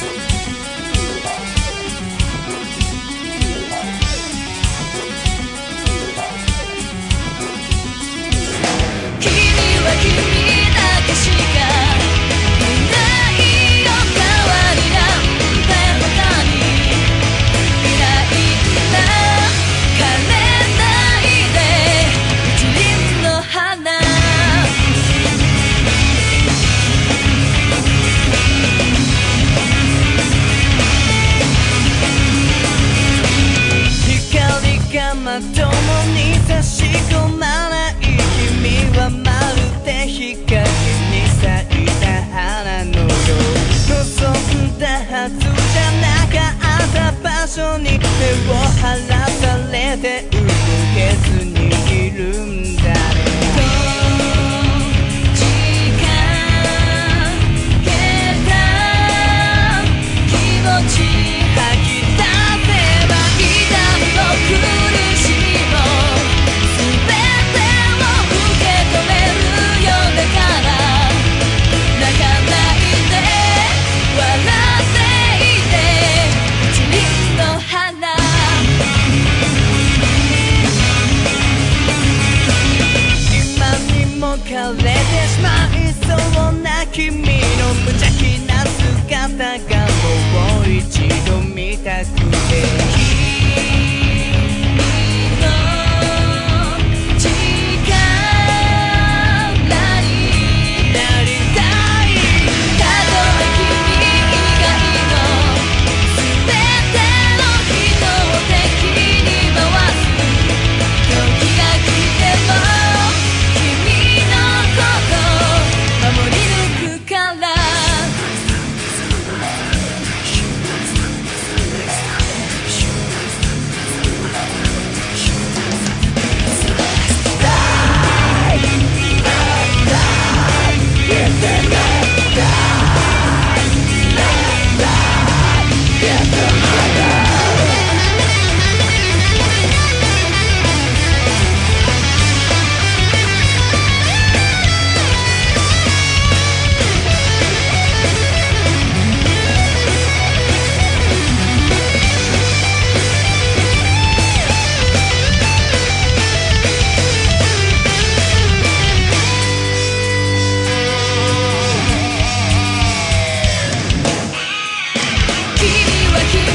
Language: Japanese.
君まに差し込まない君はまるで光に咲いた花のよう。望んだはずじゃなかった場所に手を離されてるかれてしまいそうな君の無邪気な姿がもう一度見たく like you